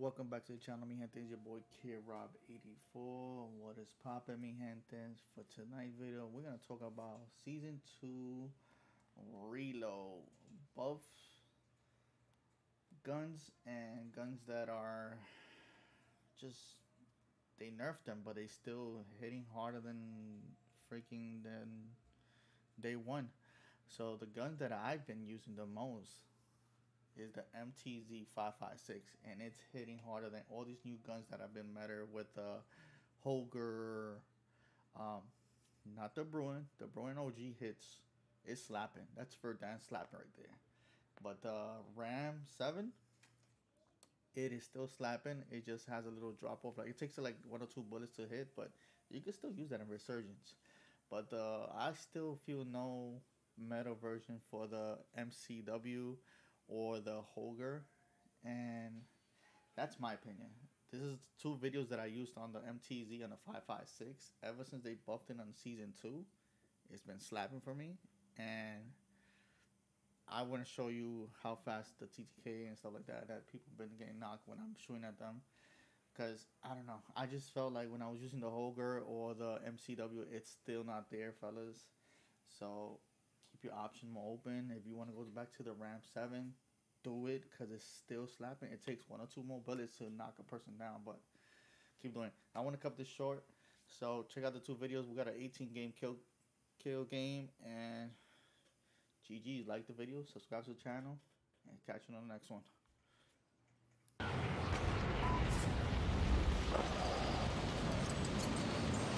welcome back to the channel, mi gente. It's your boy Kidd Rob 84. What is poppin', mi gente? For tonight video, we're gonna talk about season two reload. Both guns and guns that are just they nerfed them, but they still hitting harder than freaking than day one. So the guns that I've been using the most is the MTZ 556 and it's hitting harder than all these new guns that have been better with the Holger um not the Bruen. the Bruen OG hits it's slapping. That's for dance slapping right there. But the Ram 7 it is still slapping. It just has a little drop off. Like it takes like one or two bullets to hit but you can still use that in resurgence. But uh, I still feel no meta version for the MCW or the Holger, and that's my opinion. This is two videos that I used on the MTZ on the 556. Ever since they buffed it on season two, it's been slapping for me, and I want to show you how fast the TTK and stuff like that that people been getting knocked when I'm shooting at them. Cause I don't know, I just felt like when I was using the Holger or the MCW, it's still not there, fellas. So your option more open. If you want to go back to the Ram 7, do it because it's still slapping. It takes one or two more bullets to knock a person down, but keep doing. I want to cut this short. So check out the two videos. We got an 18 game kill kill game and GG. Like the video, subscribe to the channel, and catch you on the next one.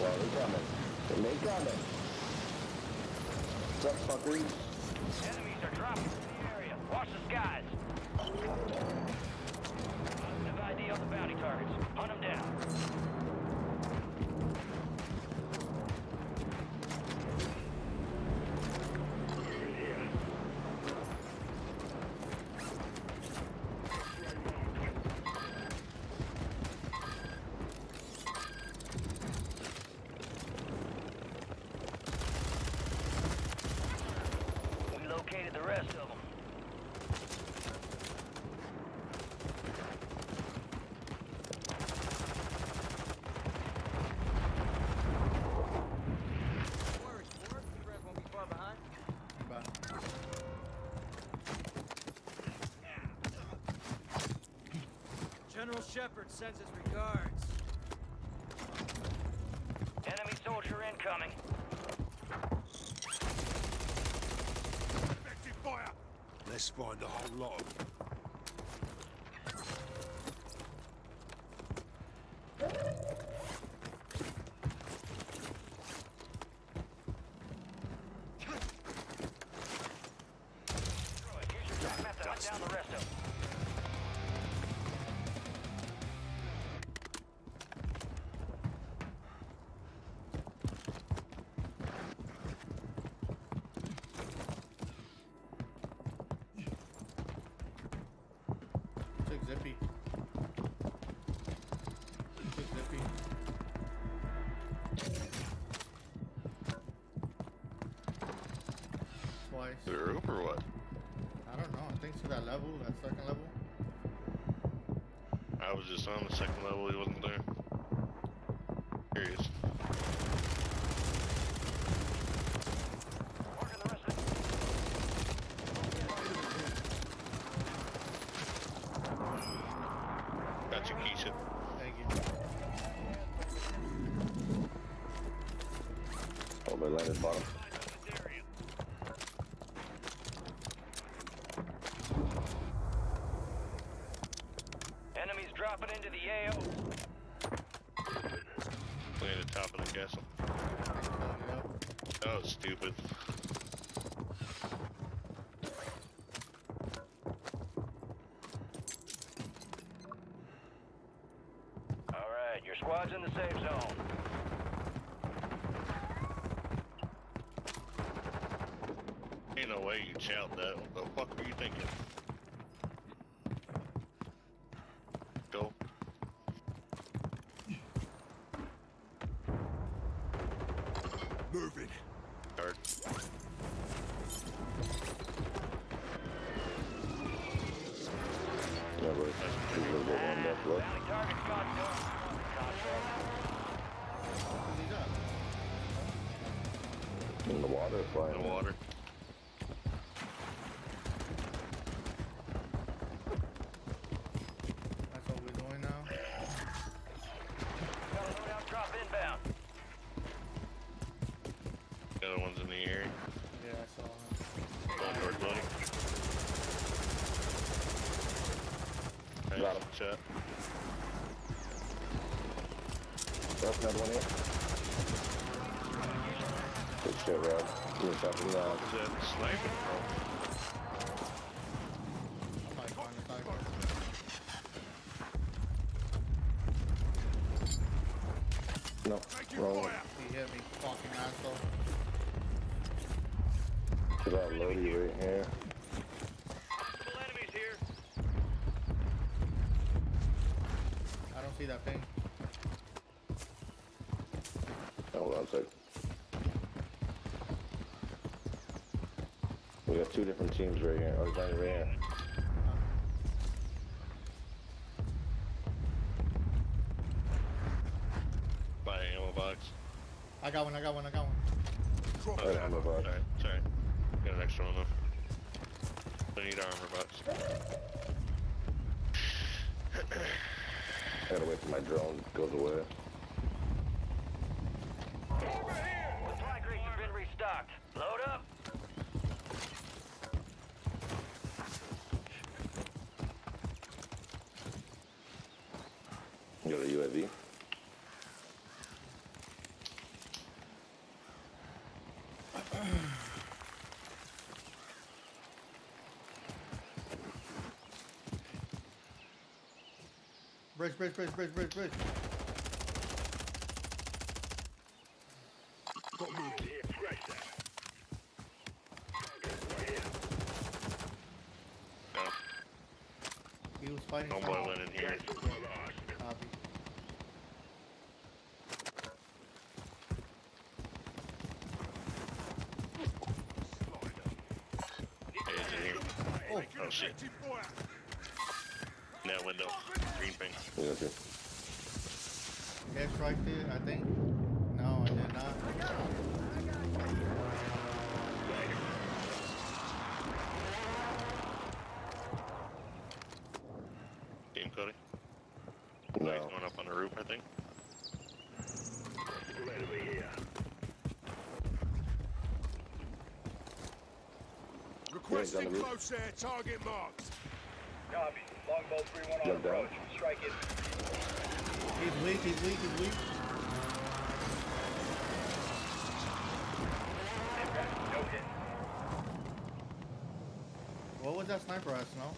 Well, they coming. They coming. What's up, fuckers? Enemies are dropping in the area. Watch the skies. Positive ID on the bounty targets. Hunt them down. We located the rest of them. worries, Ward. You guys won't be far behind. Bye. General Shepard sends his regards. Enemy soldier incoming. Let's find a whole lot of them. Destroy it. Use your track map to hunt down the rest of them. Twice. Group or what? I don't know. I think to that level, that second level. I was just on the second level, he wasn't there. Dropping into the AO. Clean the top of the castle. Yep. That was stupid. Good shit, Rob. Give me something now. Is that sniping from? Sniper on the sniper. No, Taking wrong one. fire. He hit me, fucking asshole. Put that loady right here. Multiple enemies here. I don't see that ping. Hold on a sec. We got two different teams right here. Oh, he's right here. Buy an ammo box. I got one, I got one, I got one. Drop Right that. box. Alright, sorry. Got an extra one though. I need armor box. I gotta wait till my drone goes away. Over here! Supply crates have been restocked. Load up. You got a Bridge, bridge, bridge, bridge, bridge, bridge. Got moved here. Scratch that. No, He was fighting. no boy went in here. Copy. Hey, in here. Oh, Oh shit. In that window. Green ping. You got two. airstrike there, I think. No, I did not. Team Cody. No. He's going up on the roof, I think. Requesting on close air. Target marked. Copy. Longbow 3-1 on Jump down. approach. Strike it. He's weak, he's weak, he's weak. No hit. What was that sniper at, Snow?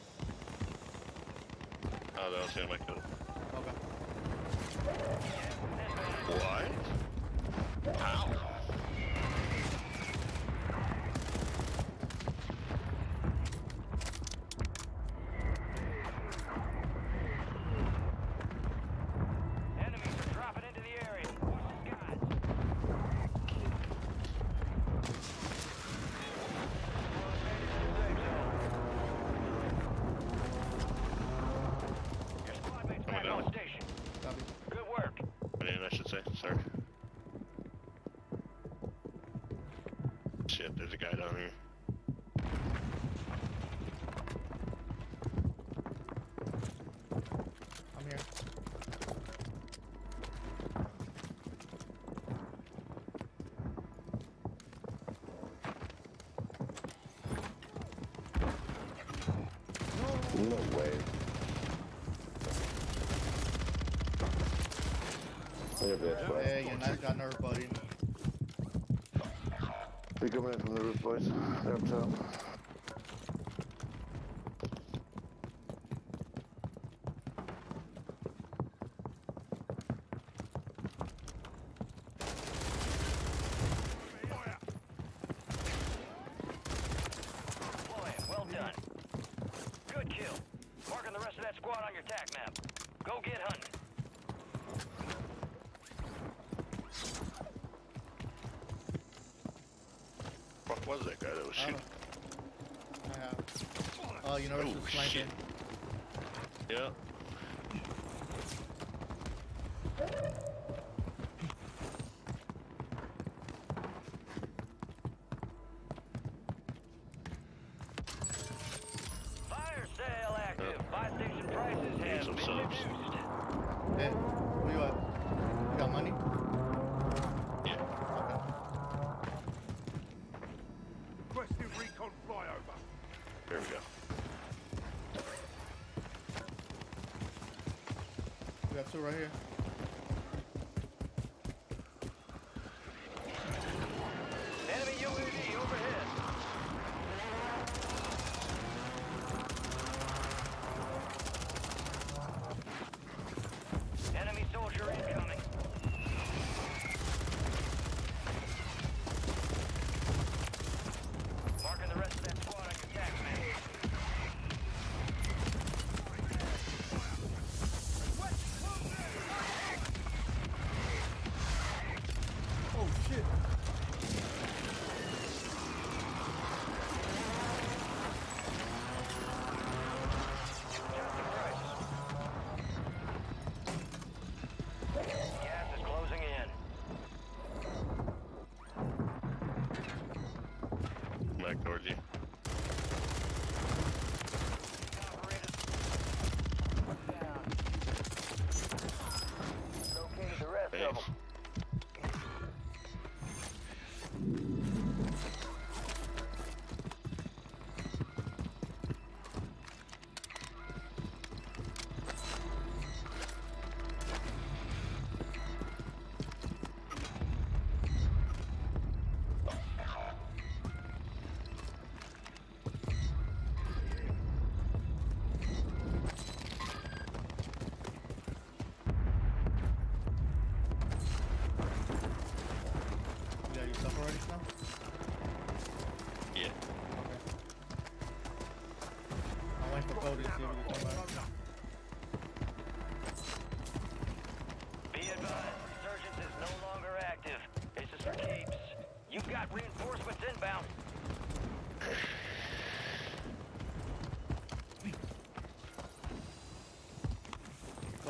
Oh, that was him. I killed. Okay. What? How? Enemies are dropping into the area. Watch the skies. Your squad mates back Coming on down. station. Copy. Good work. Man, I should say. Sorry. There's a guy down here. I'm here. No way. Here, bitch, boy. Hey, you nice got nerve, buddy. We coming in from the roof, boys. They're up top. Well done. Good kill. Marking the rest of that squad on your tac map. Go get hunting. Oh. have. Oh, you know, Oh, shit. Yeah. Two right here.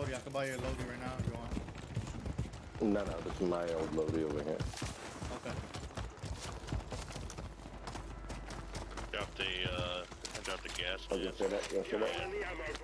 Cody, I can buy you a loadie right now if you want. No, no, this is my old loadie over here. Okay. Got the uh I got the gas I was gonna mask. say that, you gonna say that?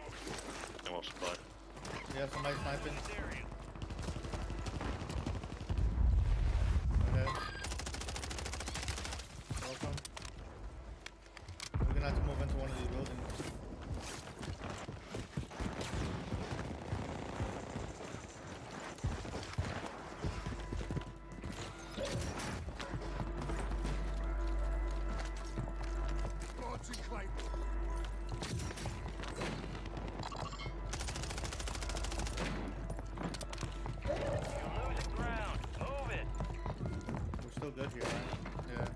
Good here, right? Yeah.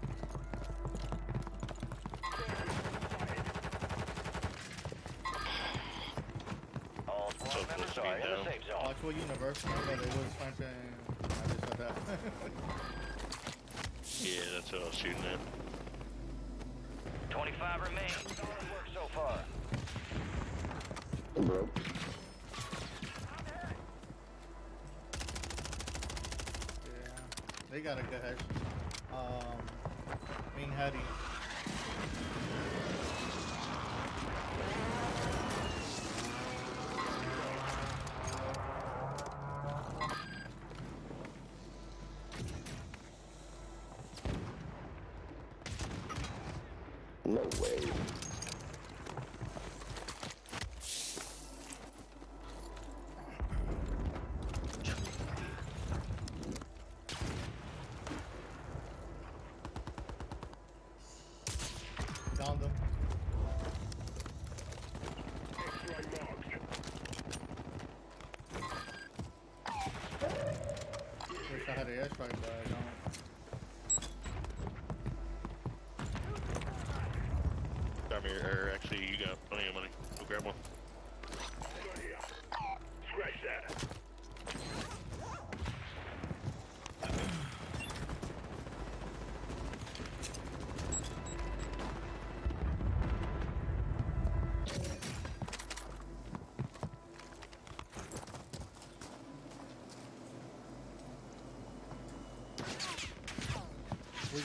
All squad So members close are to in the safe zone. Watch what universe number they was sniping. I just said that. Yeah, that's what I was shooting at. 25 remain. Solid work so far. I'm broke. yeah. They got a good hedge. Um, main heady. Wish I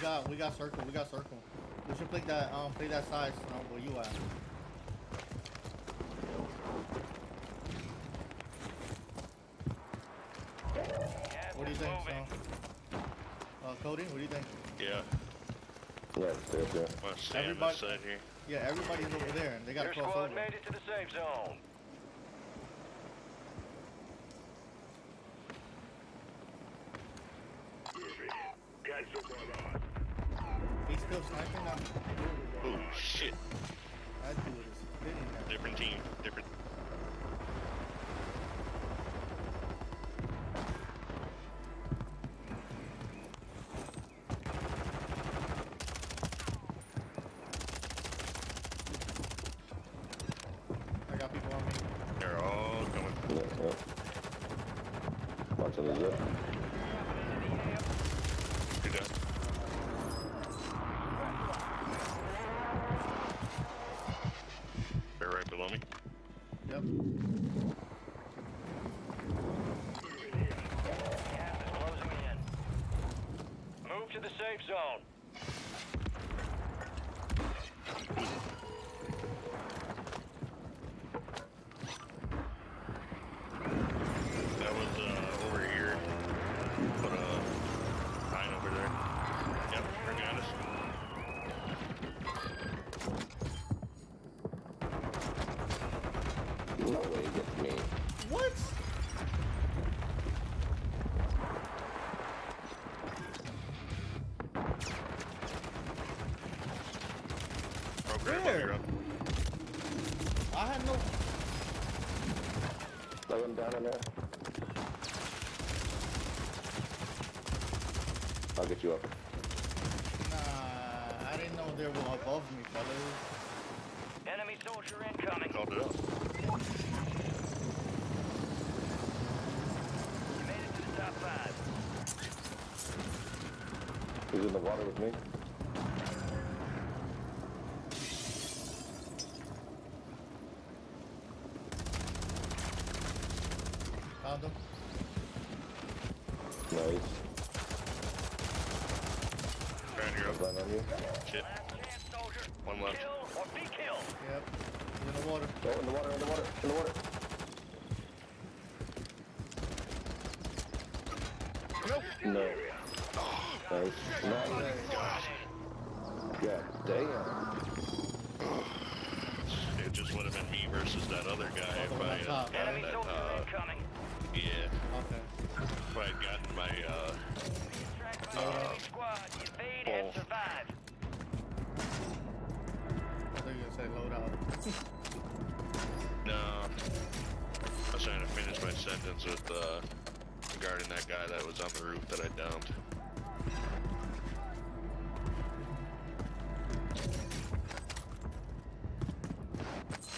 got we got circle. We got circle. We should play that um play that side. So where you at? Gas What do you think, so? Uh, Cody, what do you think? Yeah, Yeah, stay up there. I'm gonna stay on Everybody- this side here. Yeah, everybody's over there, and they got Your to cross squad made it to the safe zone. Moving. Cancel one on. He's still sniping that. Oh shit, That dude is hitting that. different team, different. I got people on me. They're all coming. Yeah, yeah. Watching the zip. You're done. They're right below me. Yep. Gas is closing in. Move to the safe zone. I'll get you up. Nah, I didn't know they were above me, fellas. Enemy soldier incoming. Called it up. You made it to the top five. He's in the water with me. Found him. Nice. Brand, you're I'll up. run on you. Shit. Last chance, soldier. One left. Kill or be killed. Yep. He's in the water. Oh, in the water, in the water, in the water. No. Nice. Nice. God damn. It just would have been me versus that other guy if I had Top, gotten Enemy that, soldier uh, incoming. yeah, Okay. if I had gotten my, uh, Tracked by the enemy squad. Evade and Oh. survive. I thought you were gonna say load out. No, I was trying to finish my sentence with, uh, regarding that guy that was on the roof that I downed.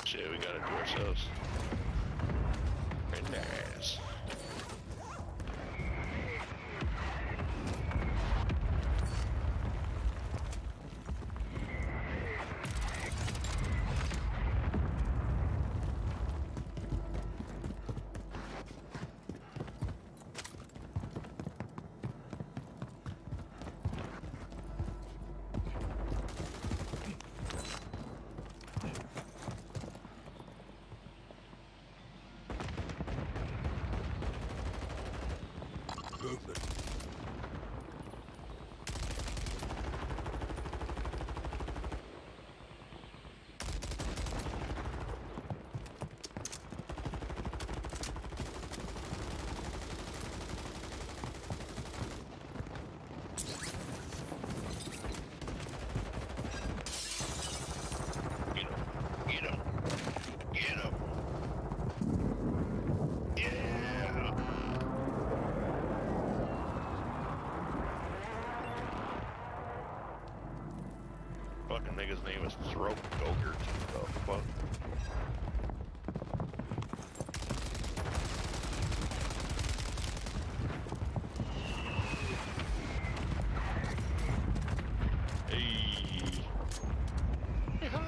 Shit, we got it to ourselves. Right nice. Get him. Get him. Get him. Yeah. Fucking nigga's name is Throat Gogurt. The fuck? Hey. Hey, how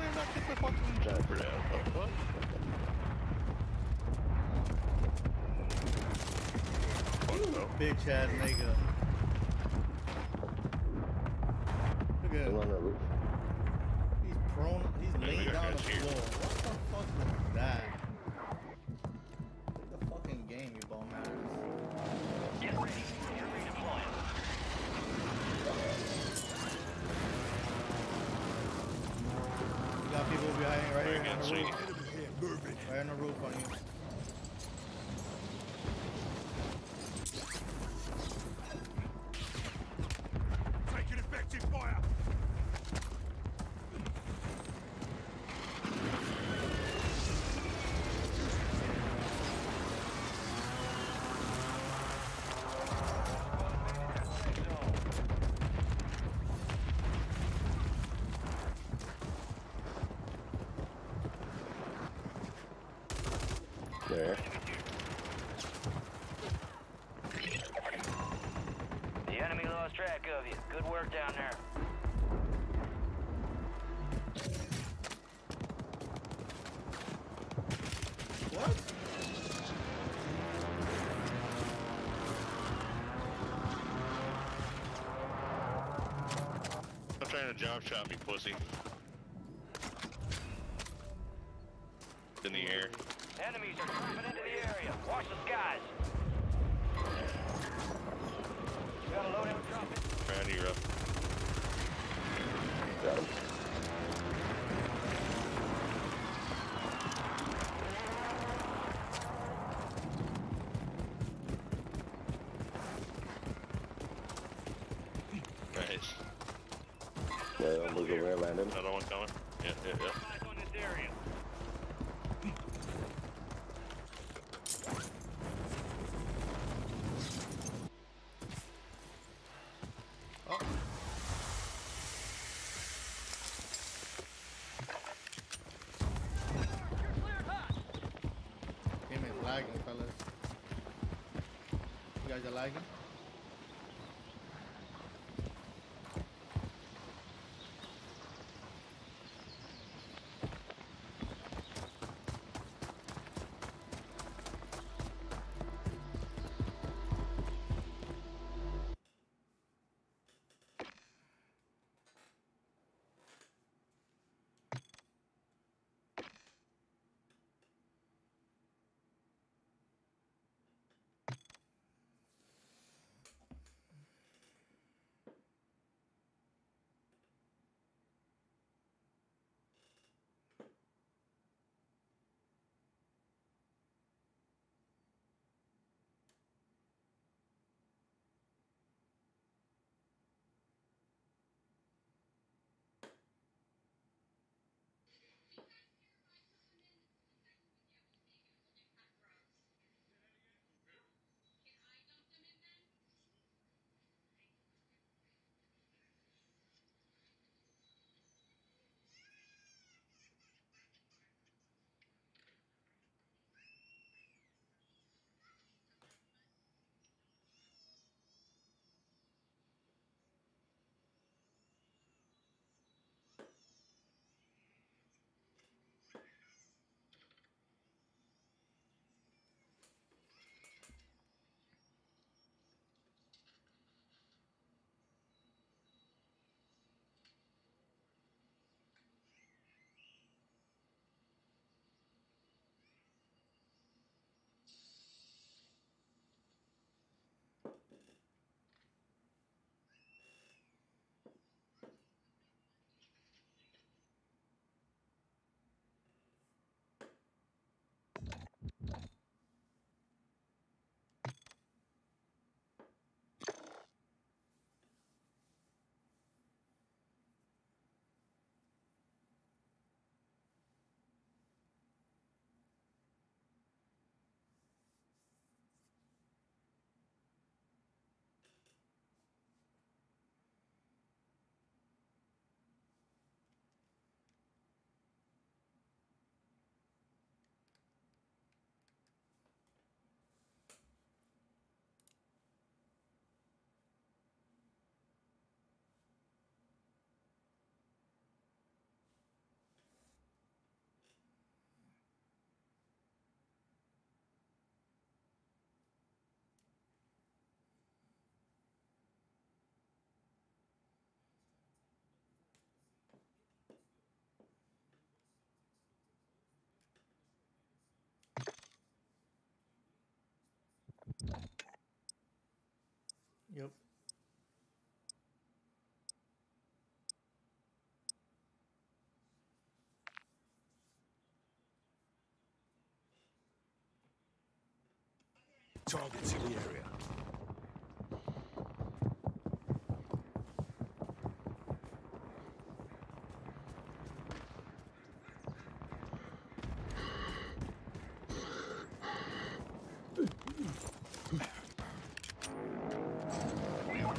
roof. Right on the roof on you. Track of you. Good work down there. What? I'm trying to job shot me, pussy. In the air. Enemies are dropping into the area. Watch the skies. You got a loadout up. Got him. Nice. Yeah, move over and land him. Another one coming. Yeah, yeah, yeah. Eyes on this area. Oh. Game is lagging, fellas. You guys are lagging? Yep. Targets in the area.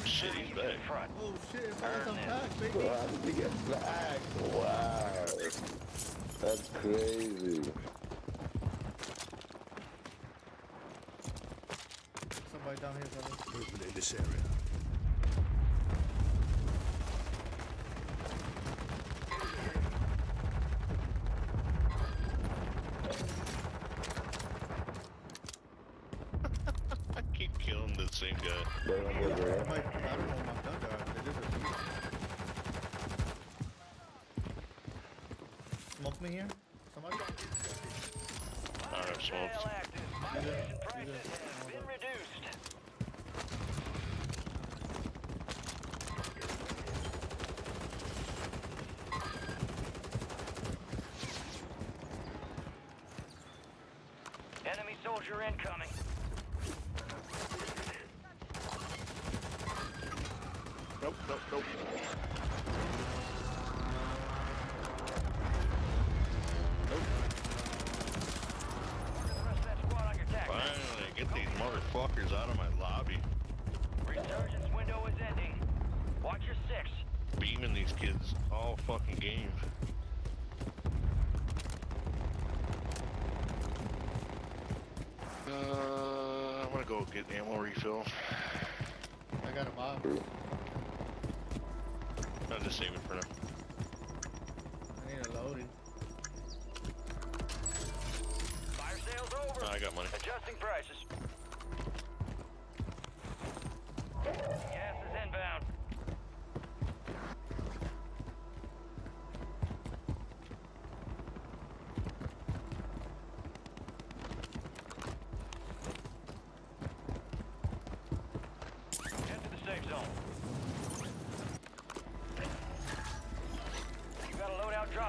Shit, he's In back. Oh shit, it's awesome Earn it. back, baby. Wow, how did get flagged? Wow. That's crazy. Somebody down here, brother. Movement in this area. I keep killing the same guy. They don't get I red. might, I don't know what my guns are. They just a Smoke me here? Somebody? I don't have Jail smokes. active. Yeah, Violation yeah. prices have been reduced. Enemy soldier incoming. Nope, nope, nope. Marking the rest of that squad on your tac. Finally, get these motherfuckers out of my lobby. Resurgence window is ending. Watch your six. Beaming these kids all fucking game. Uh, I'm gonna go get ammo refill. I got a box. Hmm. I'll just save it for now.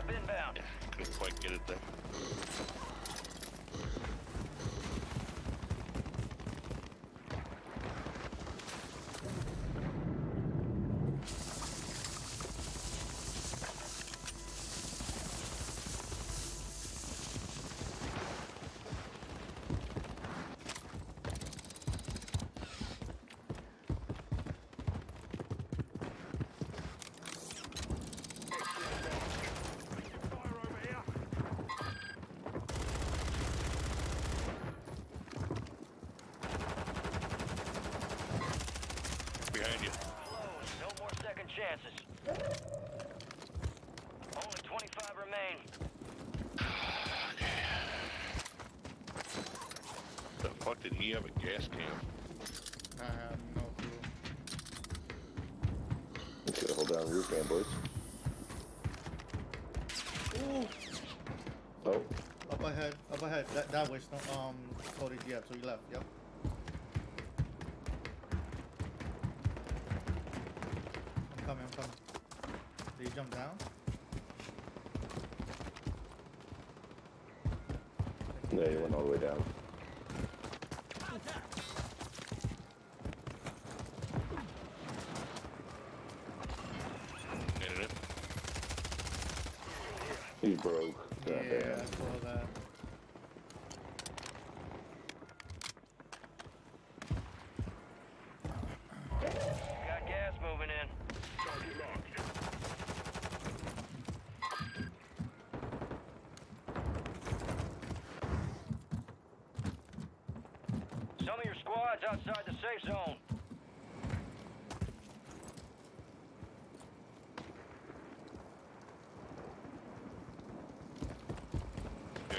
Inbound. Couldn't quite get it there. Fire over here. Behind you. Close. No more second chances. Only 25 remain. The fuck did he have a gas can? I have no clue. Okay, hold down roof, man, boys. Ooh! Oh, Up ahead, up ahead. That, that way, no, um, Cody, yeah, so your left, yep. I'm coming, I'm coming. Did you jump down? yeah, you went all the way down. Broke. Yeah, Goddamn. I saw that. Got gas moving in. Target locked. Some of your squads outside the safe zone.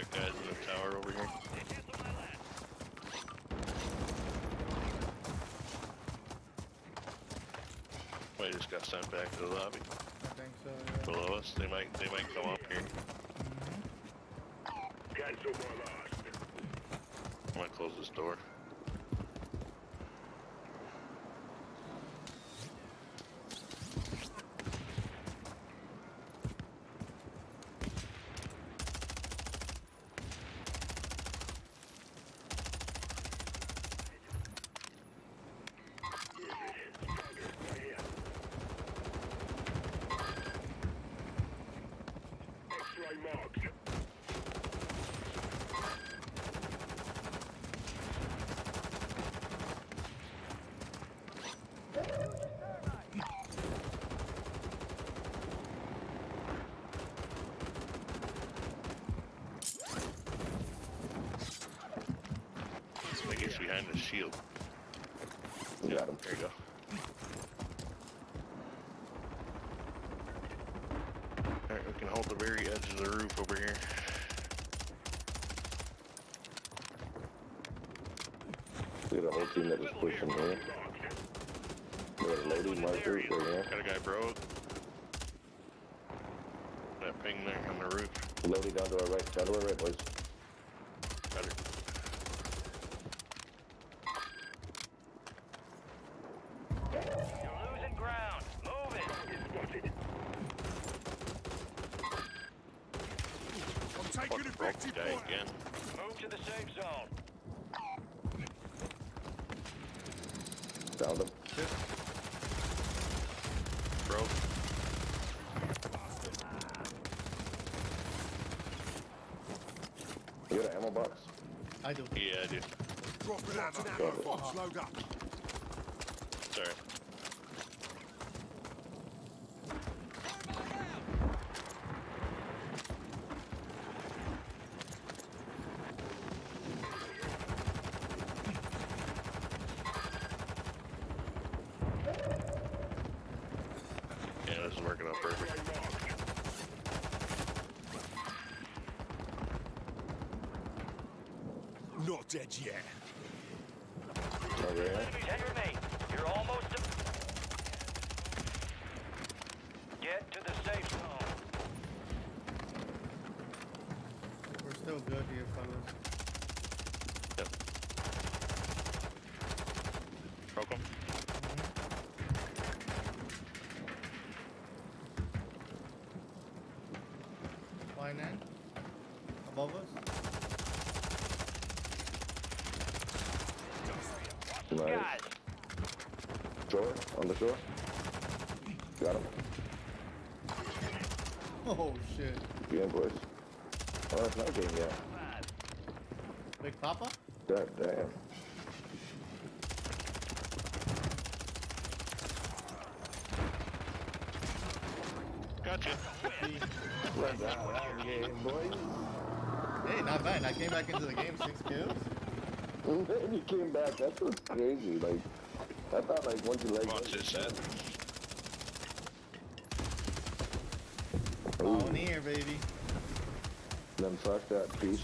Got guys in the tower over here. I just got sent back to the lobby. I think so, yeah. Below us, they might they might come up here. My last. I'm gonna close this door. Behind the shield. You got him. There you go. Alright, we can hold the very edge of the roof over here. We got a whole team that is pushing here. We got a loading markers right here. Got a guy broke. That ping there on the roof. Loading down to our right. Down to our right, boys. Got her. You're losing ground. Move it. Spotted. I'm taking Fucking broke the effective guy fire. again. Move to the safe zone. Down them. Broke. You got an ammo box? I do. Yeah, I do. Dropping out an Got it. box. Load up. Sorry. Yeah, this is working out perfect. Not dead yet. Over here. Ten remain. You're almost. To... Get to the safe zone. We're still good here, fellas. Yep. Broke him. Flying in. Above us. Nice. Guys, Shore. On the shore. Got him. Oh shit. Game, boys. Oh, it's not game yet. Big Papa? God damn. Gotcha. Let's out game, boys. Hey, not bad. I came back into the game, six kills. And then you came back. That's what's crazy. Like, I thought like once you like. Watch this set. Ooh, On here, baby. then fuck that piece.